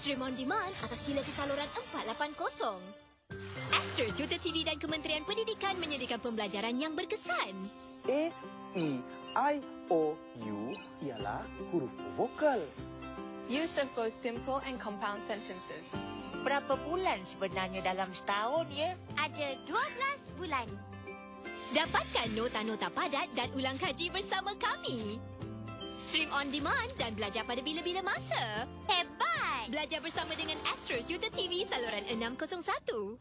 Stream on demand atas sila ke saluran 480. Astro Tutor TV dan Kementerian Pendidikan menyediakan pembelajaran yang berkesan. A, E, I, O, U ialah huruf vokal. Use of both simple and compound sentences. Berapa bulan sebenarnya dalam setahun ya? Ada 12 bulan. Dapatkan nota-nota padat dan ulang kaji bersama kami. Stream on demand dan belajar pada bila-bila masa. Hebat! Belajar bersama dengan Astro Tutor TV saluran 601.